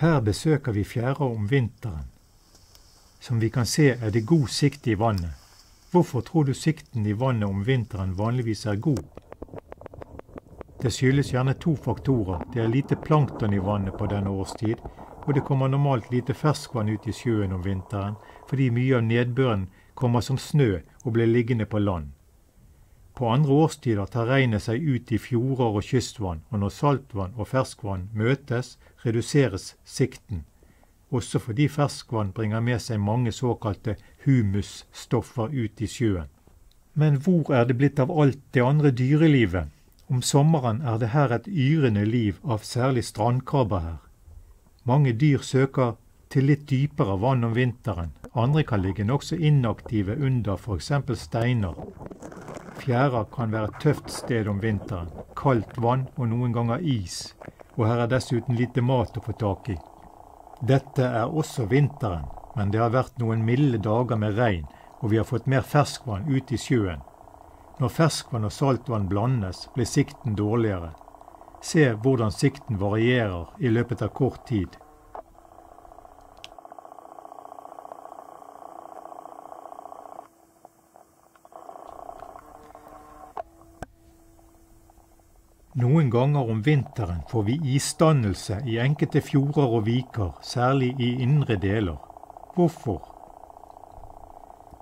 Her besøker vi fjæra om vinteren. Som vi kan se er det god sikt i vannet. Hvorfor tror du sikten i vannet om vinteren vanligvis er god? Det skyldes gjerne to faktorer. Det er lite plankton i vannet på denne årstid, og det kommer normalt lite ferskvann ut i sjøen om vinteren fordi mye av nedbøren kommer som snø og blir liggende på land. På andre årstider tar regnet seg ut i fjorder og kystvann, og når saltvann og ferskvann møtes, reduseres sikten, også fordi ferskvann bringer med seg mange såkalte humusstoffer ut i sjøen. Men hvor er det blitt av alt det andre dyrelivet? Om sommeren er det her et yrende liv av særlig strandkrabber her. Mange dyr søker til litt dypere vann om vinteren. Andre kan ligge nokså inaktive under f.eks. steiner. Fjæra kan være et tøft sted om vinteren. Kaldt vann og noen ganger is. Og her er dessuten lite mat å få tak i. Dette er også vinteren, men det har vært noen milde dager med regn, og vi har fått mer ferskvann ut i sjøen. Når ferskvann og saltvann blandes, blir sikten dårligere. Se hvordan sikten varierer i løpet av kort tid. Noen ganger om vinteren får vi isdannelse i enkelte fjorder og viker, særlig i indre deler. Hvorfor?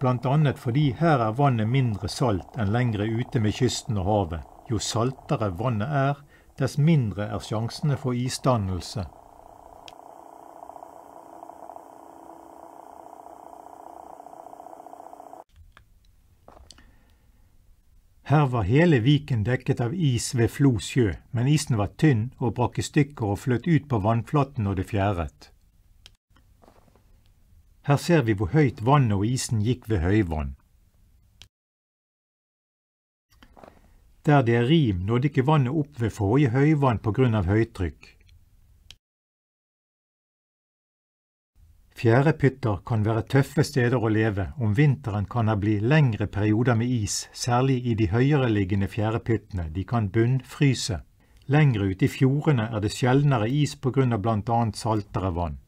Bl.a. fordi her er vannet mindre salt enn lengre ute med kysten og havet. Jo saltere vannet er, dess mindre er sjansene for isdannelse. Her var hele Viken dekket av is ved Flo sjø, men isen var tynn og brakk i stykker og fløt ut på vannflaten når det fjæret. Her ser vi hvor høyt vannet og isen gikk ved høyvann. Der det er rim, nådde ikke vannet opp ved forrige høyvann på grunn av høytrykk. Fjærepytter kan være tøffe steder å leve. Om vinteren kan det bli lengre perioder med is, særlig i de høyereliggende fjærepyttene. De kan bunnfryse. Lengre ute i fjordene er det sjeldnere is pga. bl.a. saltere vann.